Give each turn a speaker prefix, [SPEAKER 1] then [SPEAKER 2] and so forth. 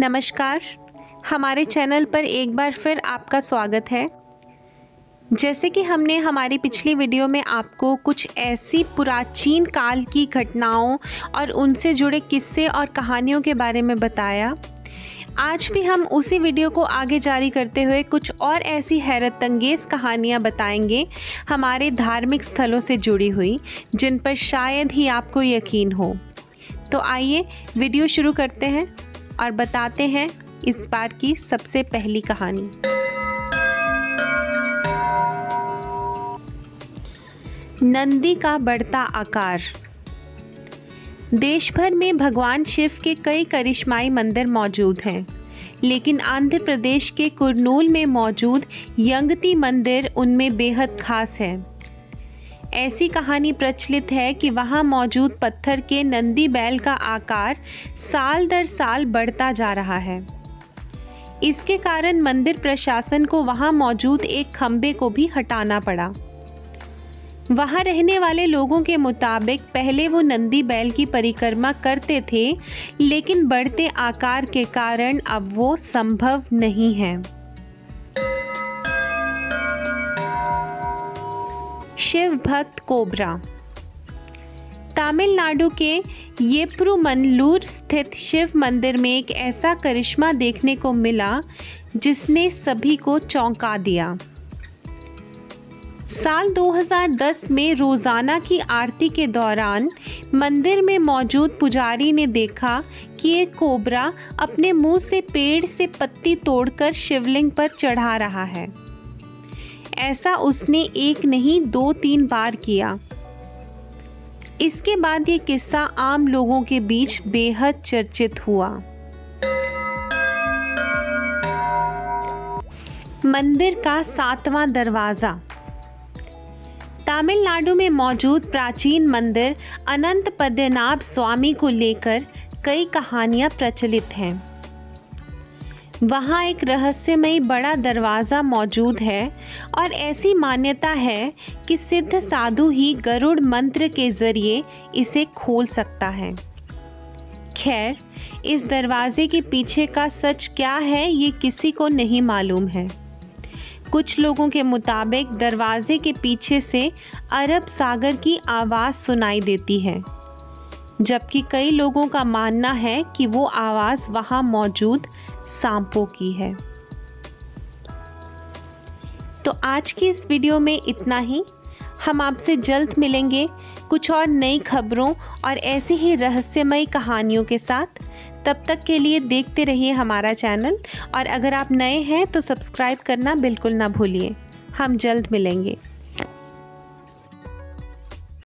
[SPEAKER 1] नमस्कार। हमारे चैनल पर एक बार फिर आपका स्वागत है। जैसे कि हमने हमारी पिछली वीडियो में आपको कुछ ऐसी प्राचीन काल की घटनाओं और उनसे जुड़े किस्से और कहानियों के बारे में बताया। आज भी हम उसी वीडियो को आगे जारी करते हुए कुछ और ऐसी हैरत अंगेज़ कहानियाँ बताएँगे, हमारे धार्मिक स्थलों से जुड़ी हुई, जिन पर शायद ही आपको यकीन हो। तो आइए वीडियो शुरू करते हैं और बताते हैं इस बार की सबसे पहली कहानी। नंदी का बढ़ता आकार। देश भर में भगवान शिव के कई करिश्माई मंदिर मौजूद हैं, लेकिन आंध्र प्रदेश के कुरनूल में मौजूद यंगती मंदिर उनमें बेहद खास है। ऐसी कहानी प्रचलित है कि वहाँ मौजूद पत्थर के नंदी बैल का आकार साल दर साल बढ़ता जा रहा है। इसके कारण मंदिर प्रशासन को वहाँ मौजूद एक खम्बे को भी हटाना पड़ा। वहाँ रहने वाले लोगों के मुताबिक पहले वो नंदी बैल की परिक्रमा करते थे, लेकिन बढ़ते आकार के कारण अब वो संभव नहीं है। शिव भक्त कोबरा। तमिलनाडु के येप्रुमनलूर स्थित शिव मंदिर में एक ऐसा करिश्मा देखने को मिला, जिसने सभी को चौंका दिया। साल 2010 में रोज़ाना की आरती के दौरान मंदिर में मौजूद पुजारी ने देखा कि एक कोबरा अपने मुँह से पेड़ से पत्ती तोड़कर शिवलिंग पर चढ़ा रहा है। ऐसा उसने एक नहीं, दो, तीन बार किया। इसके बाद ये किस्सा आम लोगों के बीच बेहद चर्चित हुआ। मंदिर का सातवां दरवाज़ा। तमिलनाडु में मौजूद प्राचीन मंदिर अनंत पद्यनाभ स्वामी को लेकर कई कहानियाँ प्रचलित हैं। वहाँ एक रहस्यमयी बड़ा दरवाज़ा मौजूद है और ऐसी मान्यता है कि सिद्ध साधु ही गरुड़ मंत्र के ज़रिए इसे खोल सकता है। खैर, इस दरवाजे के पीछे का सच क्या है, ये किसी को नहीं मालूम है। कुछ लोगों के मुताबिक दरवाजे के पीछे से अरब सागर की आवाज़ सुनाई देती है, जबकि कई लोगों का मानना है कि वो आवाज़ वहाँ मौजूद सांपों की है। तो आज की इस वीडियो में इतना ही। हम आपसे जल्द मिलेंगे कुछ और नई खबरों और ऐसी ही रहस्यमयी कहानियों के साथ। तब तक के लिए देखते रहिए हमारा चैनल और अगर आप नए हैं तो सब्सक्राइब करना बिल्कुल ना भूलिए। हम जल्द मिलेंगे।